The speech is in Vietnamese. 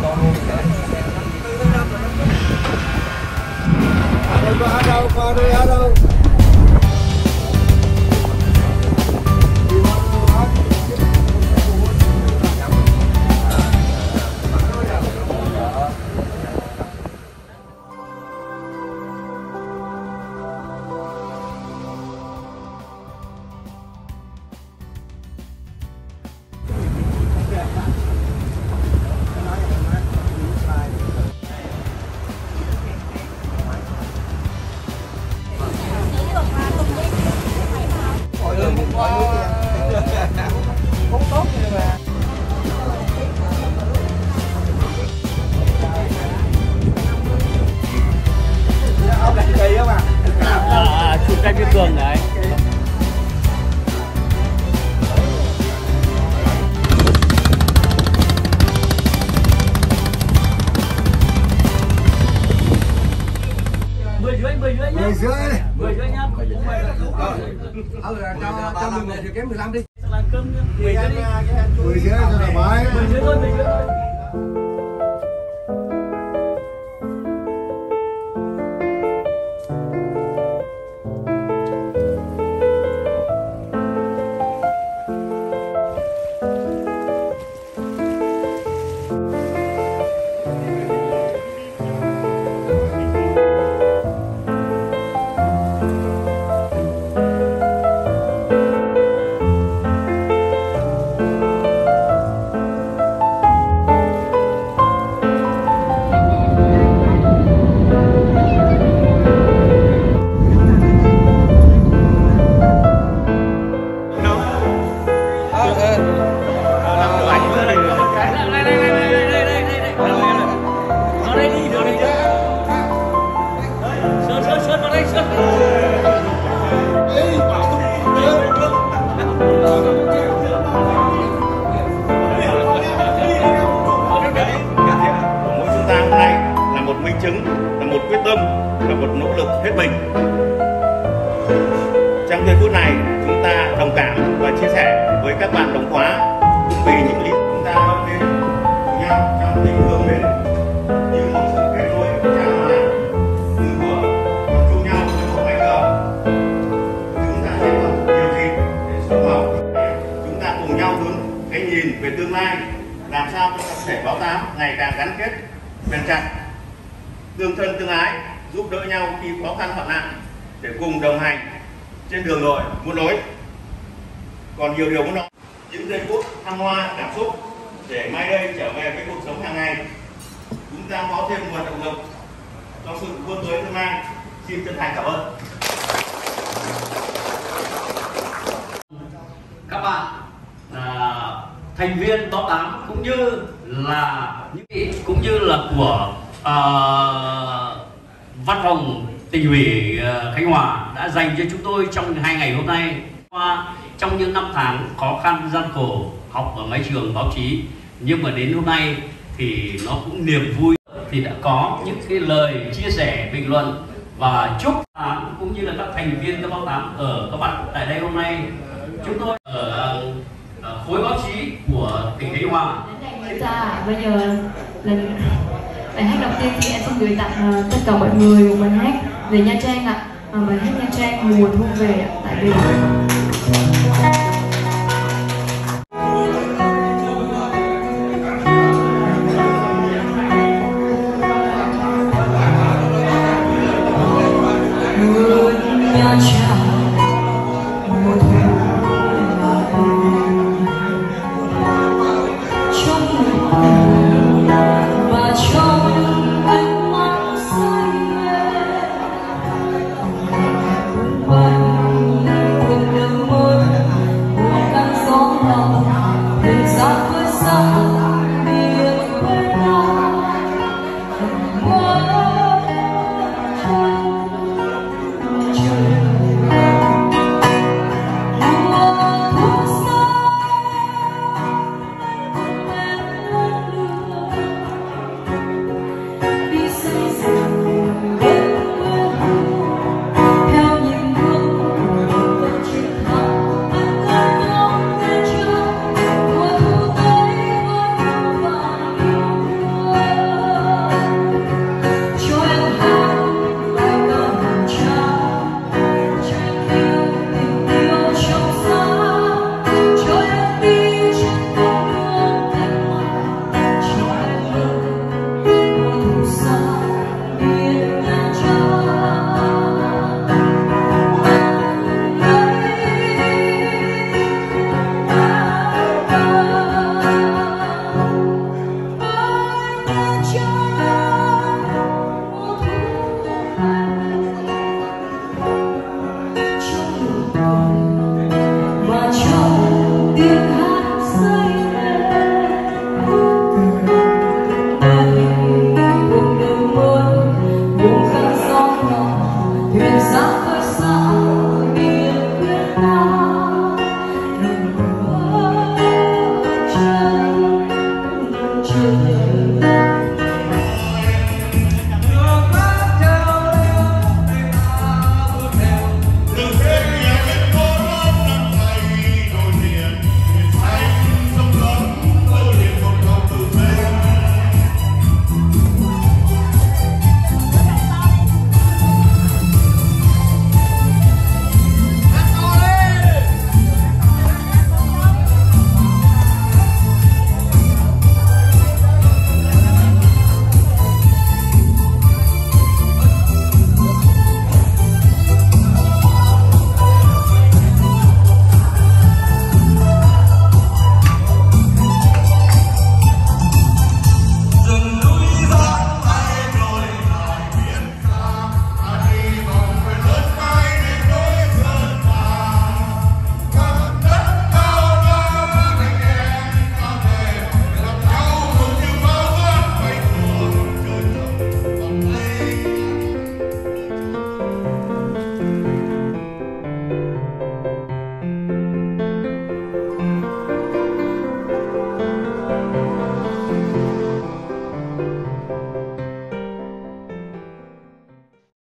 Qua Ờ, cho cho mười một thì kém 15 đi. làm cơm nhá mười rưỡi đi Mười rưỡi cho thoải mái. mười rưỡi thôi mười rưỡi thôi minh chứng là một quyết tâm là một nỗ lực hết mình trong giây phút này, chúng ta đồng cảm và chia sẻ với các bạn đồng 8 ngày càng gắn kết, bền chặt, tương thân tương ái, giúp đỡ nhau khi khó khăn hoạn nạn để cùng đồng hành trên đường lối muốn lối. Còn nhiều điều muốn nói, những giây phút thăng hoa, cảm xúc để mai đây trở về với cuộc sống hàng ngày. Chúng ta có thêm nguồn động lực cho sự vươn tới tương lai. Xin chân thành cảm ơn. Thành viên top 8 cũng như là những cũng như là của uh, văn phòng tỉnh ủy ờ, Khánh Hòa đã dành cho chúng tôi trong hai ngày hôm nay. Qua trong những năm tháng khó khăn gian khổ học ở mái trường báo chí nhưng mà đến hôm nay thì nó cũng niềm vui thì đã có những cái lời chia sẻ bình luận và chúc tám cũng như là các thành viên các báo tám ở các bạn tại đây hôm nay. Chúng tôi ở ờ, khối báo chí của tỉnh Khánh Hòa Dạ, bây giờ là bài hát đầu tiên thì em xin gửi tặng uh, tất cả mọi người một bài hát về Nha Trang ạ. À, bài hát Nha Trang mùa thu về ạ. Tại vì